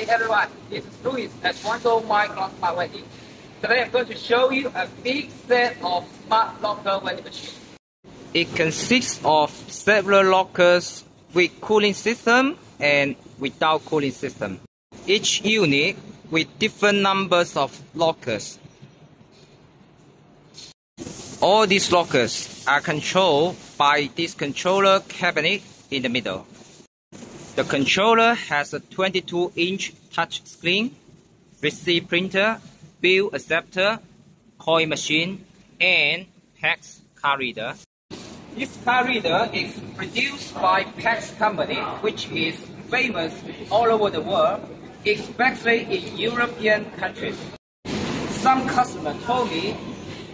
Hi everyone, this is Luis at Guangzhou Micron Smart Vending. Today I'm going to show you a big set of smart locker vending machines. It consists of several lockers with cooling system and without cooling system. Each unit with different numbers of lockers. All these lockers are controlled by this controller cabinet in the middle. The controller has a 22-inch touch screen, receipt printer, bill acceptor, coin machine, and PAX card reader. This card reader is produced by PAX Company, which is famous all over the world, especially in European countries. Some customers told me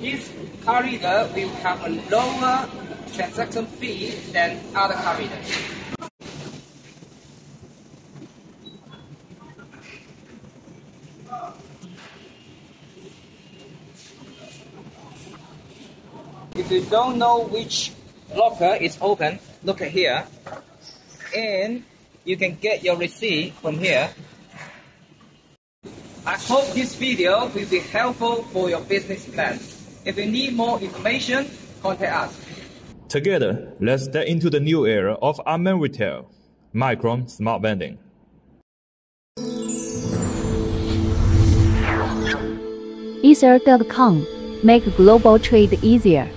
this card reader will have a lower transaction fee than other card readers. If you don't know which locker is open, look at here. And you can get your receipt from here. I hope this video will be helpful for your business plan. If you need more information, contact us. Together, let's step into the new era of unmanned retail. Micron Smart Vending. ECER.com make global trade easier.